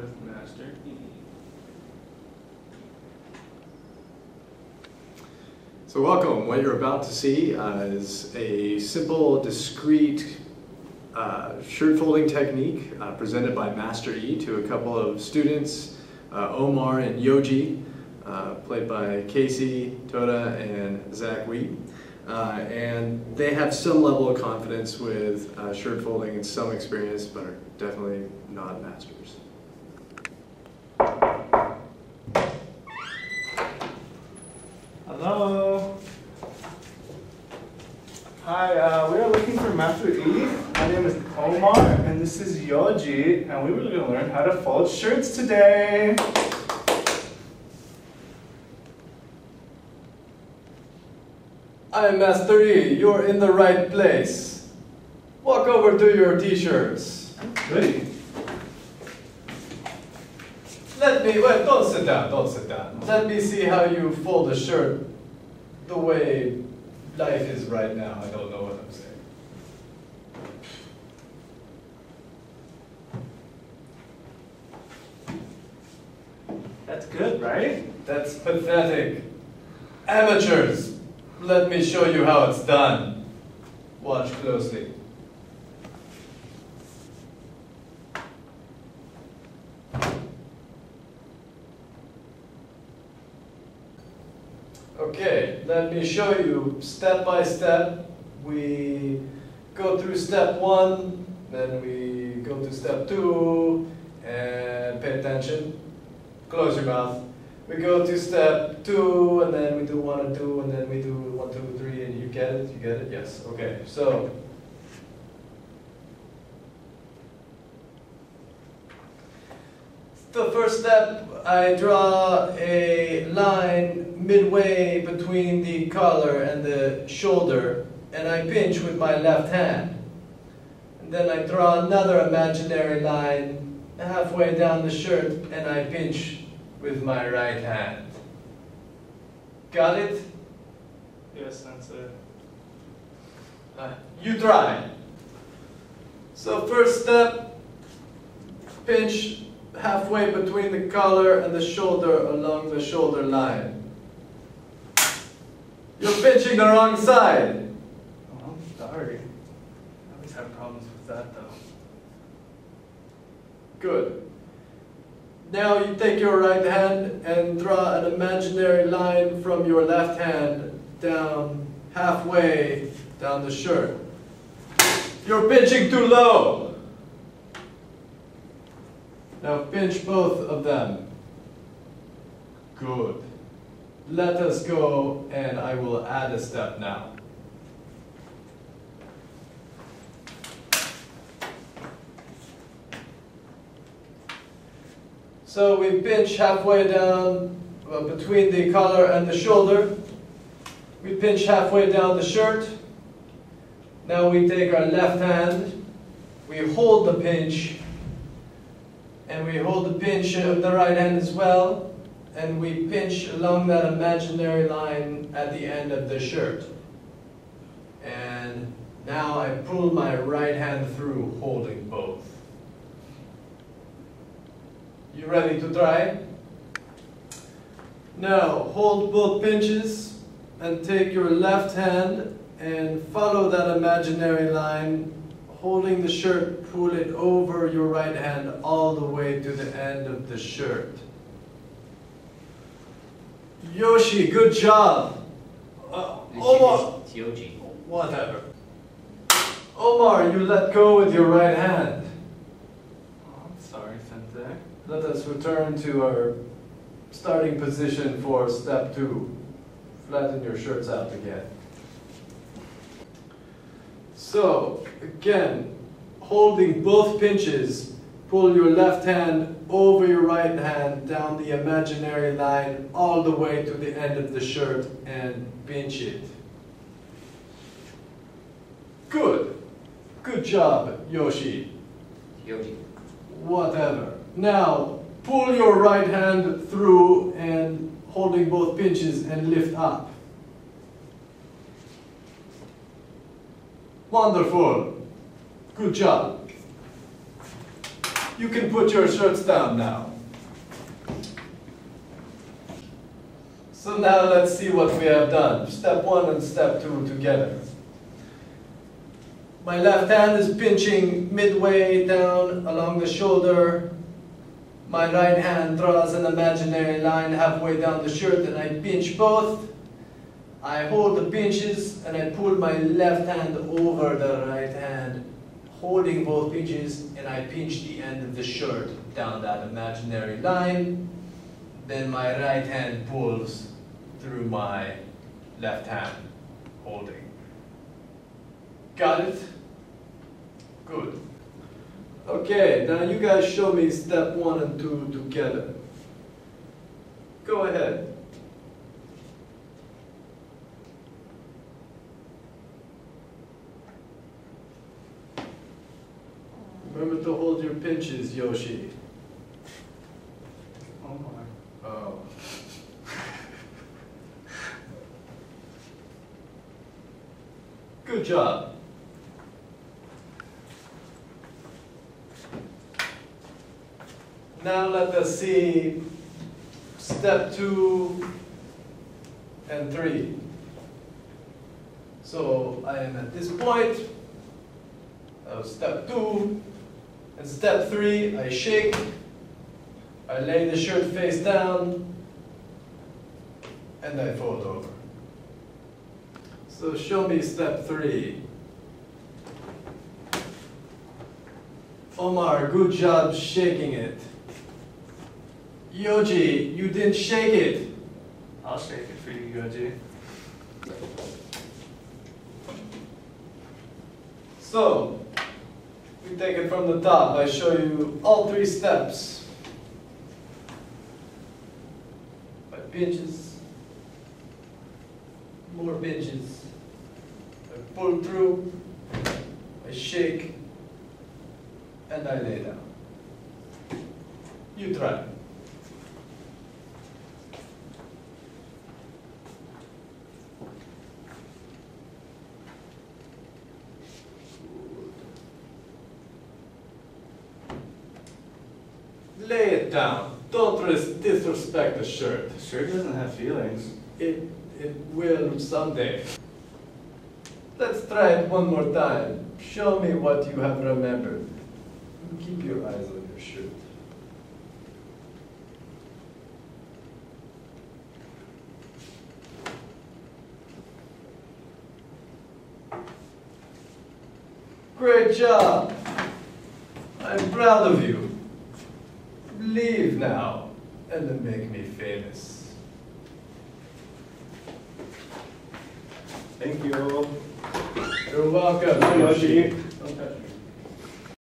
with Master. So welcome. What you're about to see uh, is a simple, discrete uh, shirt folding technique uh, presented by Master E to a couple of students, uh, Omar and Yoji, uh, played by Casey, Toda, and Zack Wheat. Uh, and they have some level of confidence with shirt folding and some experience, but are definitely not masters. Hello. Hi, uh, we are looking for Master E. My name is Omar, and this is Yoji, and we were going to learn how to fold shirts today. I'm Master E. You're in the right place. Walk over to your t-shirts. Goody. Let me, wait, don't sit down, don't sit down. Let me see how you fold a shirt the way life is right now. I don't know what I'm saying. That's good, right? That's pathetic. Amateurs, let me show you how it's done. Watch closely. Okay, let me show you step by step. We go through step one, then we go to step two, and pay attention. Close your mouth. We go to step two, and then we do one and two, and then we do one, two, three, and you get it? You get it? Yes. Okay. So. The first step, I draw a line midway between the collar and the shoulder, and I pinch with my left hand. And then I draw another imaginary line halfway down the shirt, and I pinch with my right hand. Got it? Yes, Sensei. Uh, you try. So first step, pinch halfway between the collar and the shoulder along the shoulder line. You're pinching the wrong side. Oh, I'm sorry. I always have problems with that, though. Good. Now you take your right hand and draw an imaginary line from your left hand down halfway down the shirt. You're pinching too low. Now pinch both of them. Good. Let us go and I will add a step now. So we pinch halfway down uh, between the collar and the shoulder. We pinch halfway down the shirt. Now we take our left hand, we hold the pinch, and we hold the pinch of the right hand as well, and we pinch along that imaginary line at the end of the shirt. And now I pull my right hand through, holding both. You ready to try? Now hold both pinches and take your left hand and follow that imaginary line, holding the shirt, pull it over your right hand all the way to the end of the shirt. Yoshi, good job. Uh, Omar, whatever. Omar, you let go with your right hand. Oh, I'm sorry, Sensei. Let us return to our starting position for step two. Flatten your shirts out again. So, again, holding both pinches, pull your left hand over your right hand down the imaginary line all the way to the end of the shirt and pinch it. Good. Good job, Yoshi. Yoshi. Whatever. Now, pull your right hand through and holding both pinches and lift up. Wonderful. Good job. You can put your shirts down now. So now let's see what we have done. Step one and step two together. My left hand is pinching midway down along the shoulder. My right hand draws an imaginary line halfway down the shirt and I pinch both. I hold the pinches and I pull my left hand over the right hand, holding both pinches, and I pinch the end of the shirt down that imaginary line. Then my right hand pulls through my left hand, holding. Got it? Good. Okay, now you guys show me step one and two together. Go ahead. Remember to hold your pinches, Yoshi. Oh my. Oh. Good job. Now let us see step two and three. So I am at this point of step two and step three, I shake, I lay the shirt face down, and I fold over. So show me step three. Omar, good job shaking it. Yoji, you didn't shake it. I'll shake it for you, Yoji. So, we take it from the top. I show you all three steps. My pinches, more pinches. I pull through, I shake, and I lay down. You try. Lay it down. Don't disrespect the shirt. The shirt doesn't have feelings. It, it will someday. Let's try it one more time. Show me what you have remembered. Keep your eyes on your shirt. Great job. I'm proud of you. Leave now and make me famous. Thank you. All. You're welcome.